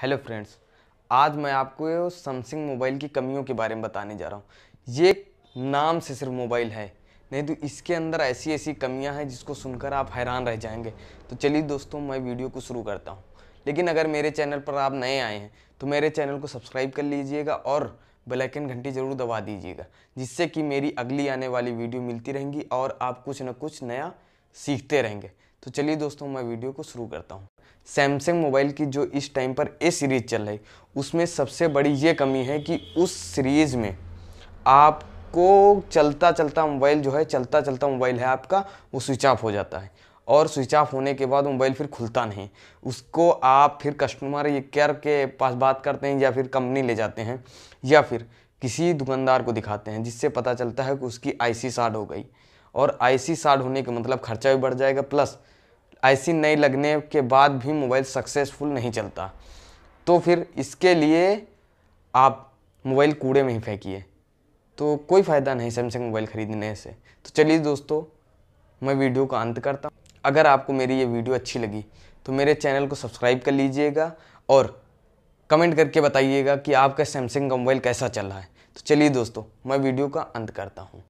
Hello friends, आज मैं आपको सैमसंग मोबाइल की कमियों के बारे में बताने जा रहा हूँ। ये नाम से सिर्फ़ मोबाइल है, नहीं तो इसके अंदर ऐसी ऐसी कमियाँ हैं जिसको सुनकर आप हैरान रह जाएँगे। तो चलिए दोस्तों, मैं वीडियो को शुरू करता हूँ। लेकिन अगर मेरे चैनल पर आप नए आए हैं तो मेरे चैनल को सब्सक्राइब कर लीजिएगा और बेलाइकन घंटी ज़रूर दबा दीजिएगा, जिससे कि मेरी अगली आने वाली वीडियो मिलती रहेंगी और आप कुछ ना कुछ नया सीखते रहेंगे। तो चलिए दोस्तों, मैं वीडियो को शुरू करता हूँ। सैमसंग मोबाइल की जो इस टाइम पर ए सीरीज़ चल रही, उसमें सबसे बड़ी ये कमी है कि उस सीरीज़ में आपको चलता चलता मोबाइल जो है चलता चलता मोबाइल है आपका, वो स्विच ऑफ़ हो जाता है। और स्विच ऑफ़ होने के बाद मोबाइल फिर खुलता नहीं। उसको आप फिर कस्टमर केयर के पास बात करते हैं या फिर कंपनी ले जाते हैं, या फिर किसी दुकानदार को दिखाते हैं, जिससे पता चलता है कि उसकी आईसी शार्ट हो गई। और आईसी शार्ट होने का मतलब खर्चा भी बढ़ जाएगा प्लस आईसी नहीं लगने के बाद भी मोबाइल सक्सेसफुल नहीं चलता। तो फिर इसके लिए आप मोबाइल कूड़े में ही फेंकिए। तो कोई फ़ायदा नहीं सैमसंग मोबाइल ख़रीदने से। तो चलिए दोस्तों, मैं वीडियो का अंत करता हूँ। अगर आपको मेरी ये वीडियो अच्छी लगी तो मेरे चैनल को सब्सक्राइब कर लीजिएगा और कमेंट करके बताइएगा कि आपका सैमसंग का मोबाइल कैसा चल रहा है। तो चलिए दोस्तों, मैं वीडियो का अंत करता हूँ।